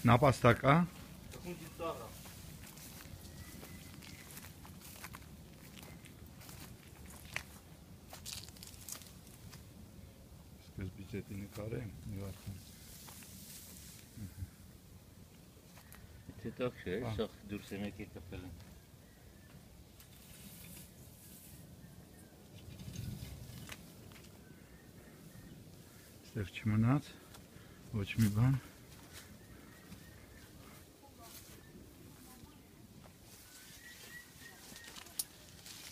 Նապաստակ, ա։ Խունջի ծառա։ Սկզբից էդի նկարեմ, մի վարքան։ Թե տակ չէ, սա դուրս եմ եկել կապել են։ Ստեղ չմնաց ոչ մի բան։